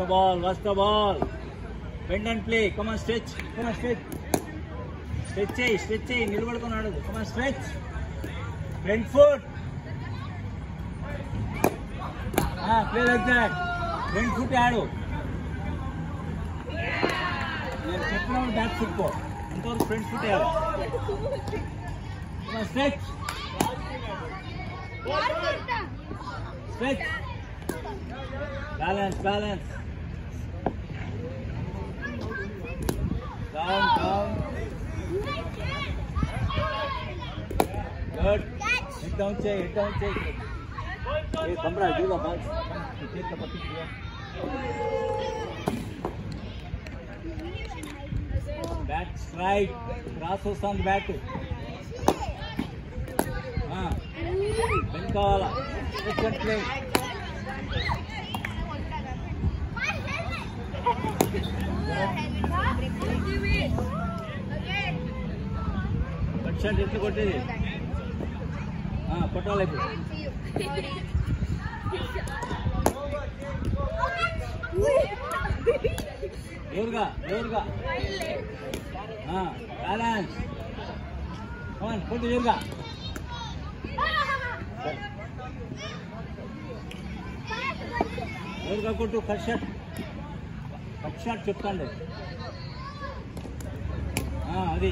the ball, watch the ball. Bend and play. Come on, stretch. Come on, stretch. Stretch చేయి stretch చేయి నిలబడుకొని ఆడదు Come on, stretch. Front foot. Ah, play like that. Front foot ఆడు నేను చెప్పినప్పుడు back foot పో ఇంతవరకు front foot ఆడు Come on, stretch. Stretch. Down, down. Good. Hit down, Jay. Hit down, Jay. Hey, Samra, do the balls. Take the puppy here. Back stride. Cross us on back. Ah. Bengal. Excellent play. Shot ఎట్లు కొట్టేది? ఆ, కొట్టాలి ఇప్పుడు. జోరుగా జోరుగా balance కొట్టు జోరుగా జోరుగా కొట్టు కట్ షాట్ కట్ షాట్ చెప్తాండి. అది.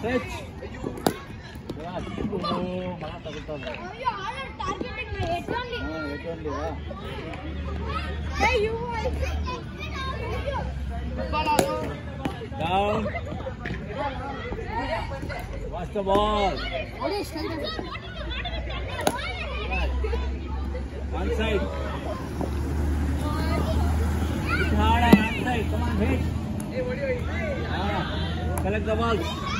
Down. Watch the ball. One side. Hit hard and one side. Come on, hit. Hey, what are you doing? Ah, collect the balls.